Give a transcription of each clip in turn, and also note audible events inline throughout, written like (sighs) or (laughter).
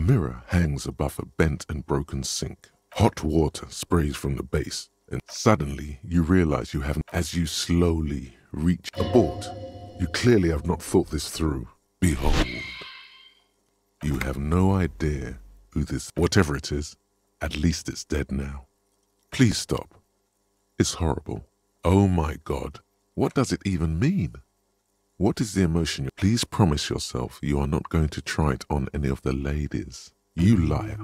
A mirror hangs above a bent and broken sink. Hot water sprays from the base, and suddenly you realize you haven't. As you slowly reach abort, you clearly have not thought this through. Behold, you have no idea who this, whatever it is, at least it's dead now. Please stop. It's horrible. Oh my God, what does it even mean? What is the emotion? Please promise yourself you are not going to try it on any of the ladies. You liar.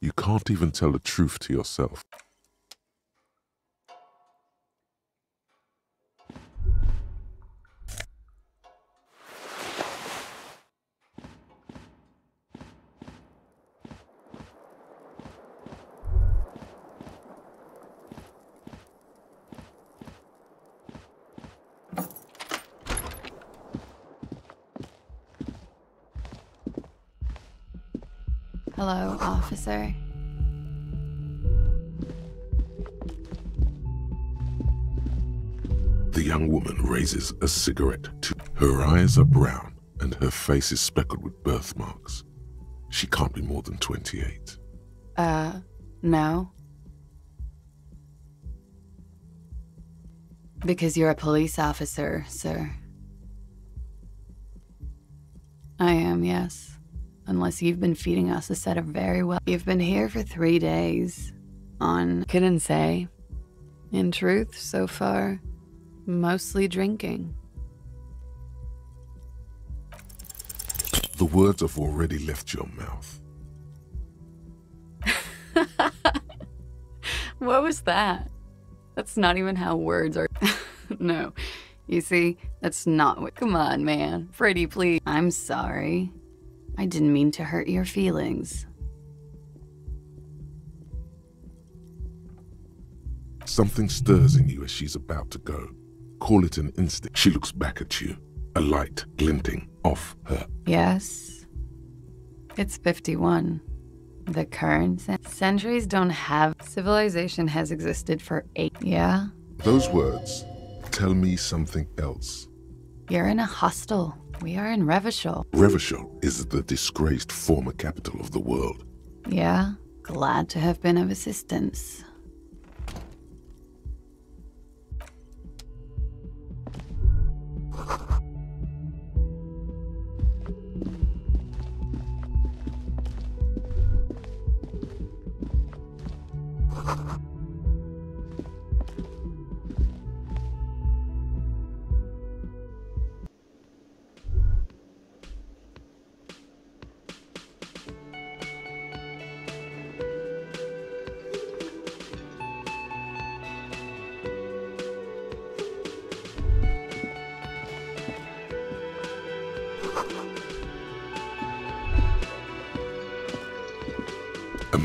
You can't even tell the truth to yourself. Hello, officer. The young woman raises a cigarette to her eyes are brown and her face is speckled with birthmarks. She can't be more than 28. Uh, no. Because you're a police officer, sir. I am, yes. Unless you've been feeding us a set of very well. You've been here for three days. On, couldn't say. In truth, so far, mostly drinking. The words have already left your mouth. (laughs) What was that? That's not even how words are. (laughs) no. You see, that's not what. Come on, man. Freddie, please. I'm sorry. I didn't mean to hurt your feelings. Something stirs in you as she's about to go. Call it an instinct. She looks back at you, a light glinting off her. Yes. It's 51. The current centuries don't have. Civilization has existed for eight. Yeah? Those words tell me something else. You're in a hostel. We are in Revachol. Revachol is the disgraced former capital of the world. Yeah? Glad to have been of assistance.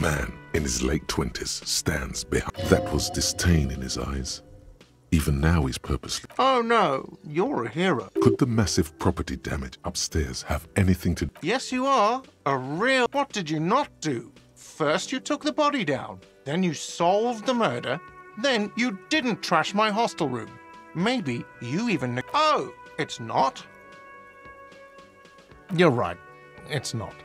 Man in his late twenties stands behind. That was disdain in his eyes. Even now he's purposely. Oh no, you're a hero. Could the massive property damage upstairs have anything to Yes, you are. A real. What did you not do? First, you took the body down. Then, you solved the murder. Then, you didn't trash my hostel room. Maybe you even. Oh, it's not? You're right. It's not.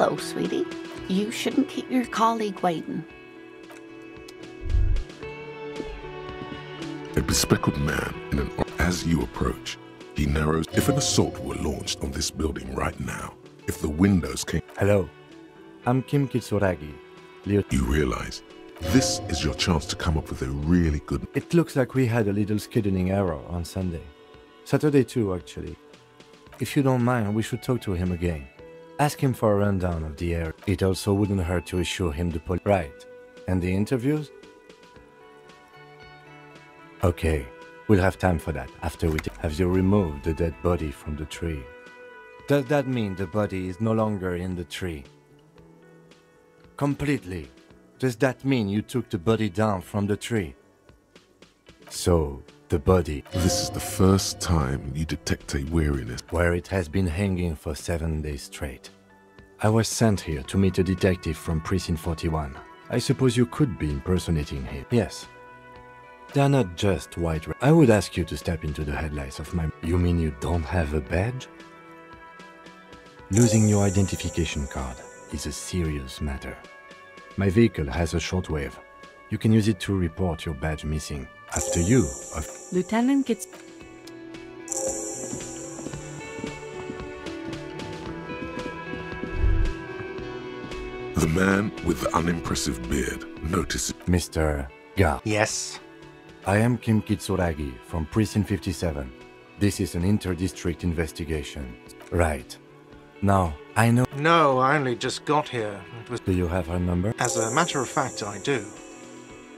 Hello, sweetie. You shouldn't keep your colleague waiting. A bespectacled man in an as you approach, he narrows if an assault were launched on this building right now, if the windows came Hello, I'm Kim Kitsuragi. Leo- you realize this is your chance to come up with a really good It looks like we had a little scheduling error on Sunday. Saturday too, actually. If you don't mind, we should talk to him again. Ask him for a rundown of the area. It also wouldn't hurt to assure him the police. Right. And the interviews? Okay, we'll have time for that after we have you removed the dead body from the tree. Does that mean the body is no longer in the tree? Completely. Does that mean you took the body down from the tree? So, the body, This is the first time you detect a weariness. where it has been hanging for seven days straight. I was sent here to meet a detective from Precinct 41. I suppose you could be impersonating him. Yes. They're not just white. I would ask you to step into the headlights of my. You mean you don't have a badge? Losing your identification card is a serious matter. My vehicle has a shortwave. You can use it to report your badge missing. After you, of Lieutenant gets. The man with the unimpressive beard notices Mr. Ga. Yes? I am Kim Kitsuragi from Precinct 57. This is an inter-district investigation. Right. Now, I know. No, I only just got here. It was... Do you have her number? As a matter of fact, I do.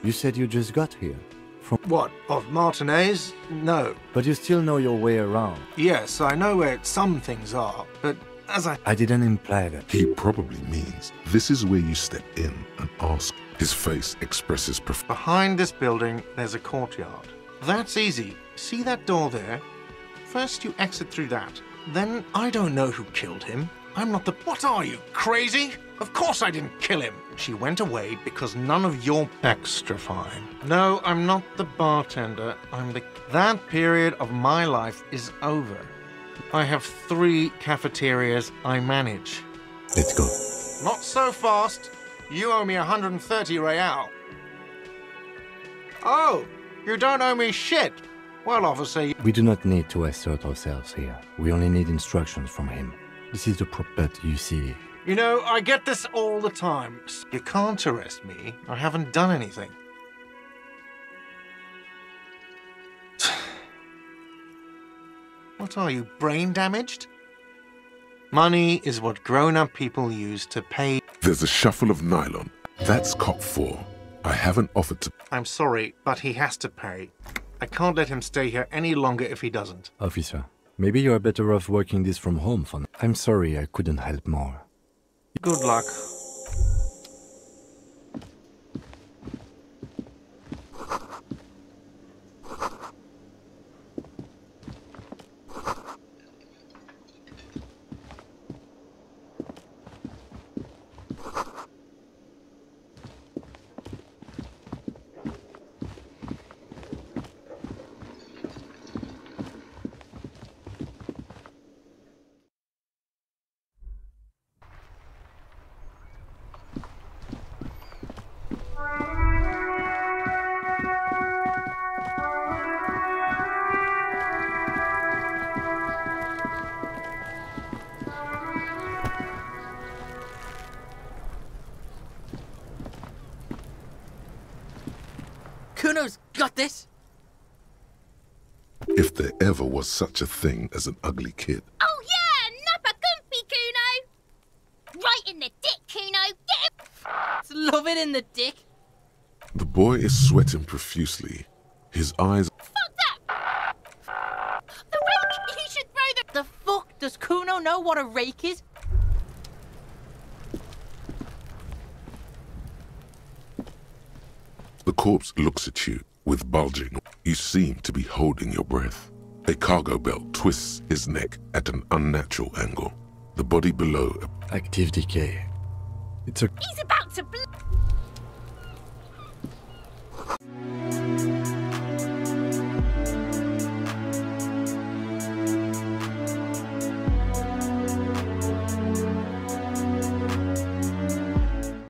You said you just got here. From What, of Martinez? No. but you still know your way around. Yes, I know where some things are, but as I... I didn't imply that. he probably means this is where you step in and ask. His face expresses prof- Behind this building, there's a courtyard. That's easy. See that door there? First, you exit through that. Then, I don't know who killed him. I'm not the. What are you, crazy? Of course I didn't kill him. She went away because none of your. Extra fine. No, I'm not the bartender. I'm the. That period of my life is over. I have three cafeterias I manage. Let's go. Not so fast. You owe me 130 real. Oh, you don't owe me shit. Well, officer, We do not need to assert ourselves here. We only need instructions from him. This is the prop. But you see, you know, I get this all the time. You can't arrest me. I haven't done anything. (sighs) What are you, brain damaged? Money is what grown up people use to pay. There's a shuffle of nylon. That's cop four. I haven't offered to. I'm sorry, but he has to pay. I can't let him stay here any longer if he doesn't. officer, maybe you are better off working this from home for now. I'm sorry I couldn't help more. Good luck. This. If there ever was such a thing as an ugly kid, Oh yeah, Nappa Gumpy, Cuno! Right in the dick, Cuno! Get him! It's love it in the dick. the boy is sweating profusely. His eyes Fuck that! The rake! You should throw the... The fuck does Cuno know what a rake is? The corpse looks at you with bulging. You seem to be holding your breath. A cargo belt twists his neck at an unnatural angle. The body below Active decay. It's a He's about to bl...